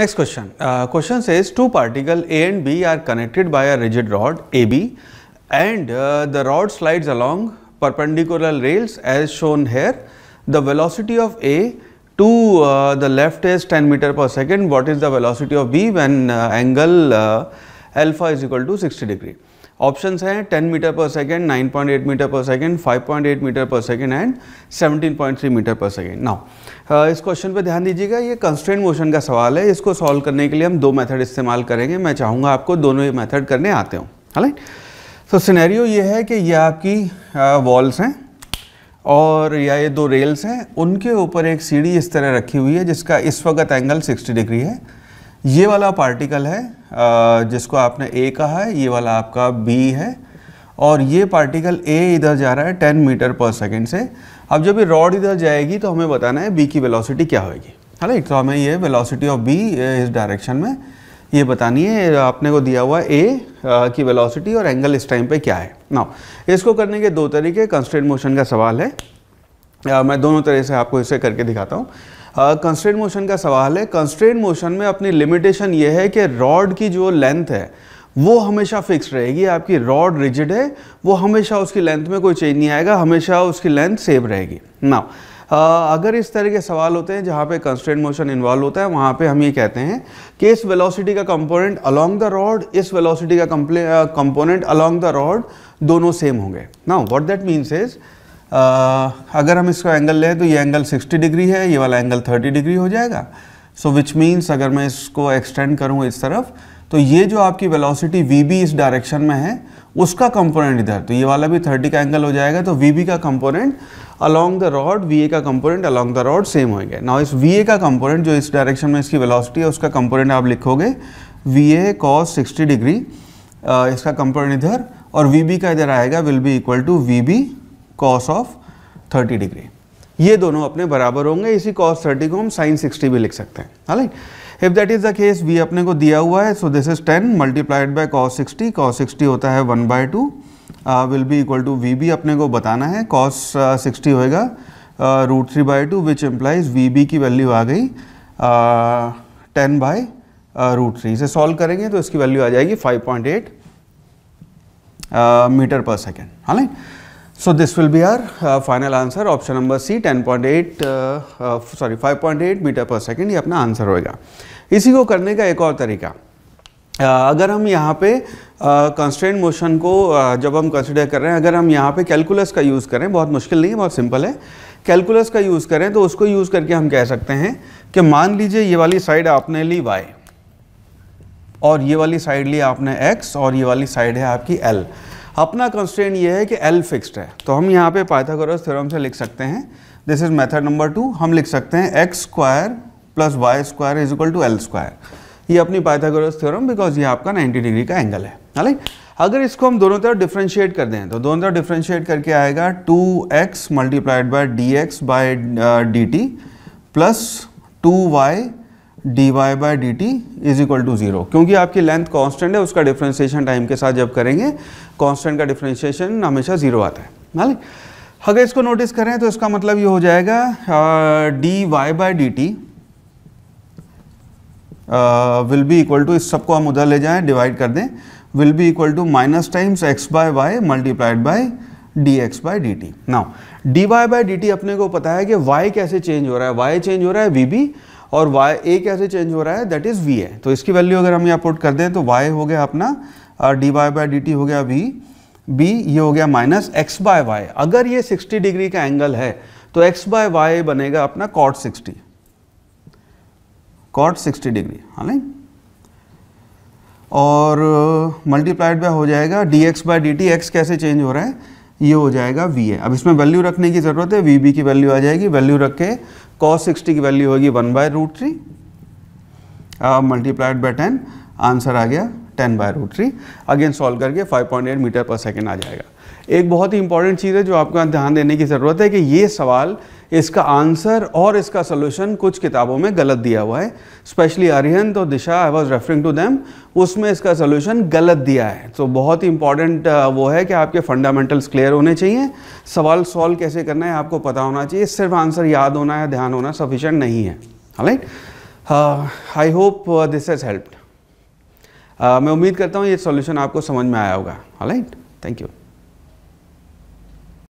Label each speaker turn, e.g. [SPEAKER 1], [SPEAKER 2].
[SPEAKER 1] Next question. Uh, question says two particle A and B are connected by a rigid rod AB and uh, the rod slides along perpendicular rails as shown here. The velocity of A to uh, the left is 10 meter per second. What is the velocity of B when uh, angle uh, is is to 60 degree? Options हैं 10 metre per second 9.8 metre per second 5.8 metre per second and 17.3 metre per second now इस question पे ध्यान दीजिएगा ये constant motion का सवाल है। इसको सॉल्व करने के लिए हम दो मेथड इस्तेमाल करेंगे। मैं चाहूँगा आपको दोनों ही मेथड करने आते हो। हालाँकि तो सिनेरियो ये है कि ये आपकी वॉल्स हैं और या ये दो रेल्स हैं। उनके ऊपर एक सीढ़ी इस तरह रखी हुई है जिसका इस वक्त एंगल 60 डिग्री है। ये वाला पार्टिकल है जिसको आपने ए कहा है, ये वाला आपका बी है, और ये पार्टिकल ए इधर जा रहा है 10 मीटर पर सेकेंड से। अब जब ये रॉड इधर जाएगी तो हमें बताना है बी की वेलोसिटी क्या होगी। है ना तो हमें ये वेलोसिटी ऑफ़ बी इस डायरेक्शन में ये बतानी है। आपने को दिया हुआ ए की वेलोसिटी और एंगल इस टाइम पे क्या है। ना इसको करने के दो तरीके कंस्टेंट मोशन का सवाल है। आ, मैं दोनों तरह से आपको इसे करके दिखाता हूँ। कंस्ट्रेंट मोशन का सवाल है। कंस्ट्रेंट मोशन में अपनी लिमिटेशन ये है कि रॉड की जो लेंथ है वो हमेशा फिक्स रहेगी। आपकी रॉड रिजिड है वो हमेशा उसकी लेंथ में कोई चेंज नहीं आएगा हमेशा उसकी लेंथ सेव रहेगी। ना अगर इस तरह के सवाल होते हैं जहाँ पे कंस्टेंट मोशन इन्वॉल्व होता है वहाँ पे हम ये कहते हैं कि इस वेलोसिटी का कंपोनेंट अलोंग द रॉड इस वेलोसिटी का कंपोनेंट अलोंग द रॉड दोनों सेम होंगे। Now what that means is अगर हम इसका एंगल लें तो ये एंगल 60 डिग्री है, ये वाला एंगल 30 डिग्री हो जाएगा। सो विच मीन्स अगर मैं इसको एक्सटेंड करूँ इस तरफ़ तो ये जो आपकी वेलोसिटी बी इस डायरेक्शन में है, उसका कंपोनेंट इधर तो ये वाला भी 30 का एंगल हो जाएगा तो बी का component along the rod A का component along the rod same होंगे नाउ इस वी का कंपोनेंट जो इस डायरेक्शन में इसकी वेलोसिटी है, उसका कंपोनेंट आप लिखोगे V A cos sixty degree इसका कंपोनेंट इधर, और बी का इधर आएगा will be equal to B cos of 30 degree ये दोनों अपने बराबर होंगे, इसी कॉस 30 को हम साइन 60 भी लिख सकते हैं। हालाँकि if that is the case we अपने को दिया हुआ है so this is 10 multiplied by cos 60 cos 60 होता है 1 by two will be equal to V B अपने को बताना है। कॉस सिक्सटी होएगा root three by two which implies V B की वैल्यू आ गई टेन बाई रूट थ्री इसे सॉल्व करेंगे तो इसकी वैल्यू आ जाएगी 5.8 मीटर पर सेकेंड हालाँकि So this will be our uh, final answer. Option number C 10.8 uh, uh, sorry 5.8 metre per second ये अपना आंसर होएगा। इसी को करने का एक और तरीका। Uh, अगर हम यहाँ पे कंस्टेंट uh, मोशन को uh, जब हम कंसिडर कर रहे हैं अगर हम यहाँ पे कैलकुलस का यूज़ करें बहुत मुश्किल नहीं है बहुत सिंपल है। कैलकुलस का यूज़ करें तो उसको यूज़ करके हम कह सकते हैं कि मान लीजिए ये वाली साइड आपने ली वाई और ये वाली साइड ली आपने एक्स और ये वाली साइड है आपकी एल अपना कंस्ट्रेंट ये है कि एल फिक्स्ड है। तो हम यहाँ पे पाइथागोरस थ्योरम से लिख सकते हैं। This is method number two हम लिख सकते हैं X square plus Y square is equal to L square ये अपनी पाइथागोरस थ्योरम बिकॉज़ ये आपका 90 डिग्री का एंगल है। हालाँकि अगर इसको हम दोनों तरफ़ डिफ्रेंशिएट कर दें तो दोनों तरफ़ डिफ्रेंशिएट करके आएगा two X multiplied by D X by D T plus two Y D Y by D T is equal to zero क्योंकि आपकी लेंथ कांस्टेंट है, उसका डिफ्रेंशिएशन टाइम के साथ जब करेंगे कांस्टेंट का डिफ्रेंशिएशन हमेशा ज़ीरो आता है। मान अगर इसको नोटिस करें तो इसका मतलब ये हो जाएगा D Y by D T will be equal to इस सबको हम उधर ले जाएँ डिवाइड कर दें will be equal to minus times X by Y multiplied by D X by D T now D Y by D T अपने को पता है कि वाई कैसे चेंज हो रहा है। वाई चेंज हो रहा है वी बी और वाई ए कैसे चेंज हो रहा है? दैट इज़ वी है तो इसकी वैल्यू अगर हम यहाँ पुट कर दें तो वाई हो गया अपना D Y by D T हो गया वी बी ये हो गया माइनस एक्स बाय वाई अगर ये 60 डिग्री का एंगल है तो एक्स बाय वाई बनेगा अपना कॉट 60 कॉट 60 डिग्री हाँ नहीं? और मल्टीप्लाइड uh, बाय हो जाएगा D X by D T X कैसे चेंज हो रहा है? ये हो जाएगा वी ए अब इसमें वैल्यू रखने की ज़रूरत है वी बी की वैल्यू आ जाएगी वैल्यू रख के कॉस सिक्सटी की वैल्यू होगी one by root three multiplied by ten answer आ गया। Ten by root three again solve करके five point eight metre per second आ जाएगा। एक बहुत ही इंपॉर्टेंट चीज़ है जो आपको ध्यान देने की ज़रूरत है कि ये सवाल, इसका आंसर और इसका सोल्यूशन कुछ किताबों में गलत दिया हुआ है। स्पेशली आर्यन तो Disha I was referring to them उसमें इसका सोल्यूशन गलत दिया है। तो बहुत ही इंपॉर्टेंट वो है कि आपके फंडामेंटल्स क्लियर होने चाहिए। सवाल सॉल्व कैसे करना है आपको पता होना चाहिए। सिर्फ़ आंसर याद होना या ध्यान होना सफिशेंट नहीं है। Right I hope this has helped मैं उम्मीद करता हूँ ये सॉल्यूशन आपको समझ में आया होगा। Right thank you